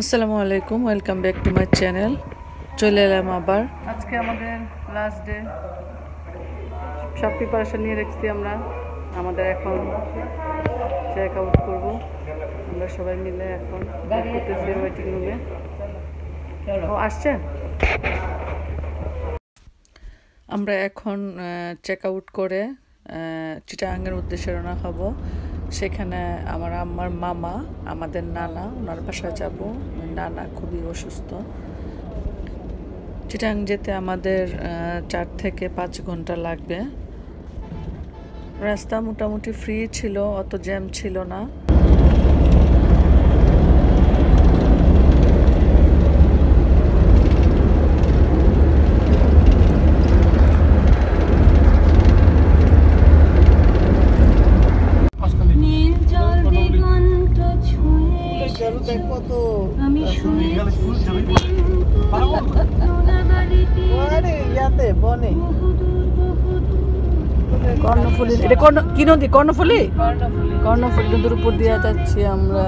আসসালামু আলাইকুম welcome back to my channel চলে এলাম আবার। আজকে আমাদের লাস্ট ডে সব প্রিপারেশন নিয়ে রেখেছি আমরা। আমাদের এখন চেক আউট করব। আমরা সবাই মিলে এখন করতেছি ওয়েটিং রুমে ও আসছে? আমরা এখন চেক আউট করে চিটাগাঙ্গের উদ্দেশ্যে রওনা হব। সেখানে আমার আম্মার মামা, আমাদের নানা, ওনার বাসায় যাব। নানা খুবই অসুস্থ। চিটাং যেতে আমাদের চার থেকে পাঁচ ঘণ্টা লাগবে। রাস্তা মোটামুটি ফ্রি ছিল, অত জ্যাম ছিল না। কর্ণফুলি এটা কর্ণ কি নদী? কর্ণফুলি। কর্ণফুলি নদীর উপর দিয়ে যাচ্ছি আমরা।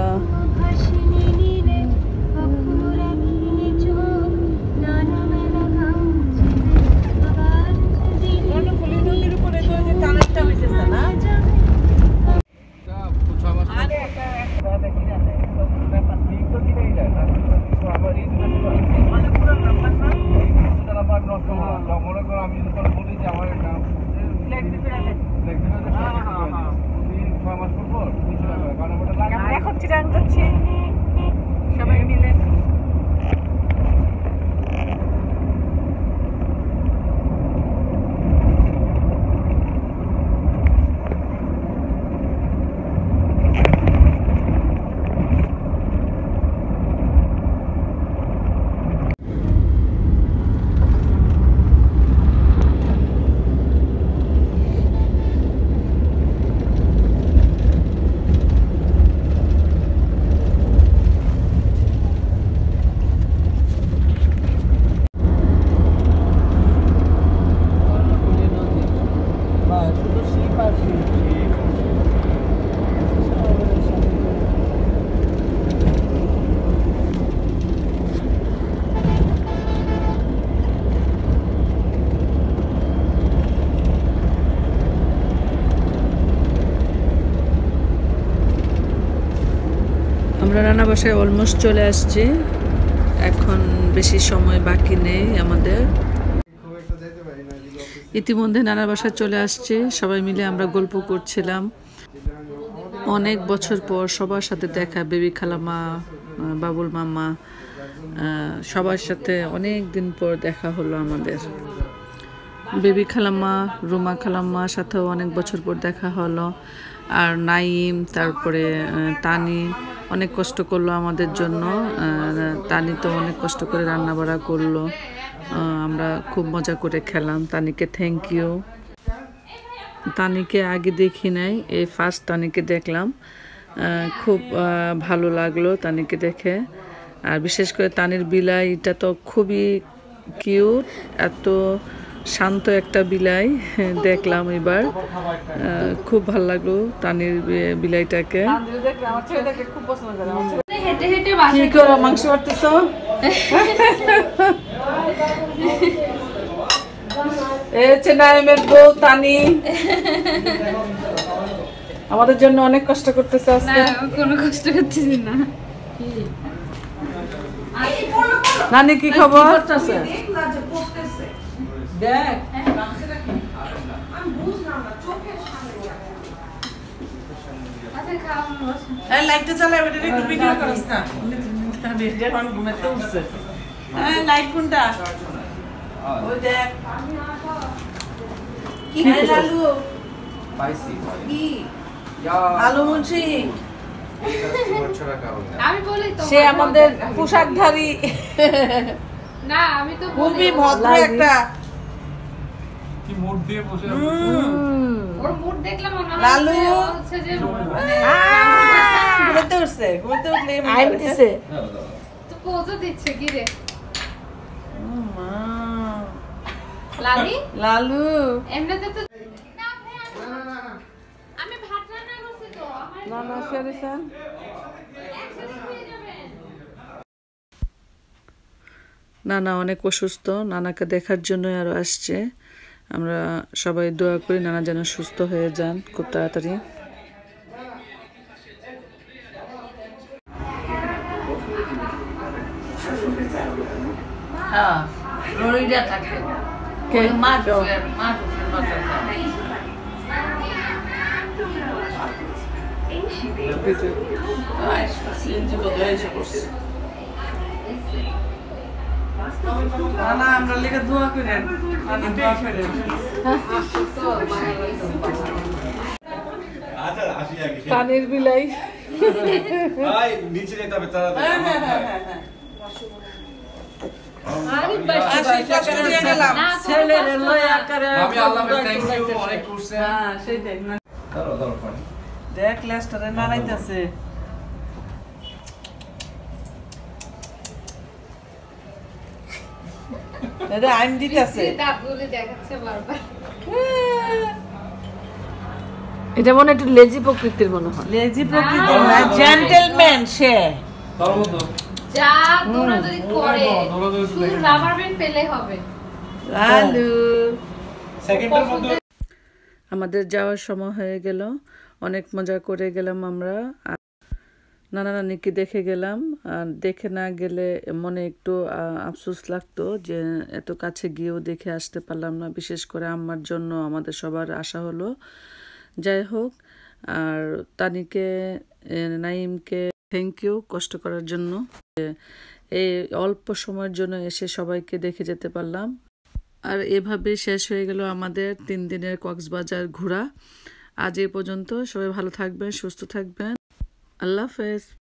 আমরা রান্না বাসায় অলমোস্ট চলে আসছি। এখন বেশি সময় বাকি নেই আমাদের। ইতিমধ্যে নানা বাসায় চলে আসছে। সবাই মিলে আমরা গল্প করছিলাম। অনেক বছর পর সবার সাথে দেখা, বেবি খালামা বাবুল মামা সবার সাথে অনেক দিন পর দেখা হলো আমাদের। বেবি খালাম্মা, রুমা খালাম্মার সাথেও অনেক বছর পর দেখা হলো। আর নাইম, তারপরে তানি অনেক কষ্ট করল আমাদের জন্য। তানি তো অনেক কষ্ট করে রান্না বাড়া করল। আমরা খুব মজা করে খেলাম। তানিকে থ্যাংক ইউ তানিকে আগে দেখি নাই এই ফার্স্ট তানিকে দেখলাম। খুব ভালো লাগল তানিকে দেখে। আর বিশেষ করে তানির বিলাইটা তো খুবই কিউট এত শান্ত একটা বিলাই দেখলাম এবার। খুব ভালো লাগল তানির বিলাইটাকে। মাংস এ হচ্ছে নাইমের বউ তানি। আমাদের জন্য অনেক কষ্ট করতেছে আজকে। কোনো কষ্ট করতেছি না। নানি কি খবর? দেখ আচ্ছা খাওয়ানো বসে এই লাইটটা চালা এবারে একটু ভিডিও করিস না। এখন ঘুমাতে উঠছে। হ্যাঁ লাইট কোনটা? ওই দেখ। কি এই লালু কি? আলু মুন্সি আমি বলি তো সে আমাদের পোশাকধারী। না আমি তো খুবই ভদ্র একটা কি মোট দিয়ে বসে ওর মুড দেখলে মনে হয় লালু। হচ্ছে যে মানে ঘুমাতে উঠছে ঘুমাতে উঠলে আইম দিছে। তো পোজও দিচ্ছে কি রে? লালি? লালু। এমনিতে তো না আমি- আমি ভাত রান্না করছি তো। না না সে নানা অনেক অসুস্থ। নানাকে দেখার জন্যই আরও আসছে। আমরা সবাই দোয়া করি নানা যেন সুস্থ হয়ে যান খুব তাড়াতাড়ি। হ্যাঁ ডুফের মা না, আমরা লেগে দোয়া করেন দোয়া করেন আচ্ছা বিলাই। ভাই নিচে যেতে হবে তাড়াতাড়ি। হ্যাঁ, হ্যাঁ, হ্যাঁ, হ্যাঁ, হ্যাঁ। আরে বাস আসি, কষ্ট দিয়ে গেলাম। না, ছেলের লইয়া করে আমি আল্লাহ হাফেজ থ্যাংক ইউ অনেক করছেন হ্যাঁ, সেইটাই না। দাঁড়াও দাঁড়াও পানি দেখ লেস্টারে নাড়াইতেছে এটা আইন দিতেছে। দাঁতগুলি এটা মনে হয় একটু লেজি প্রকৃতির মনে হয়। লেজি প্রকৃতি না জেন্টলম্যান সে। যা দৌড়াদৌড়ি করে শুধু রাবার ব্যান্ড পেলে হবে। আলু সেকেন্ডের মধ্যে আমাদের যাওয়ার সময় হয়ে গেল। অনেক মজা করে গেলাম আমরা। নানা নানিকে দেখে গেলাম আর দেখে না গেলে মনে একটু আফসোস লাগতো যে এত কাছে গিয়েও দেখে আসতে পারলাম না। বিশেষ করে আম্মার জন্য আমাদের সবার আশা হলো। যাই হোক আর তানিকে এ, নাইমকে থ্যাংক ইউ কষ্ট করার জন্য। এই অল্প সময়ের জন্য এসে সবাইকে দেখে যেতে পারলাম। আর এভাবে শেষ হয়ে গেল আমাদের তিন দিনের কক্সবাজার ঘোরা। আজ এই পর্যন্ত সবাই ভালো থাকবেন সুস্থ থাকবেন। Allah Hafiz.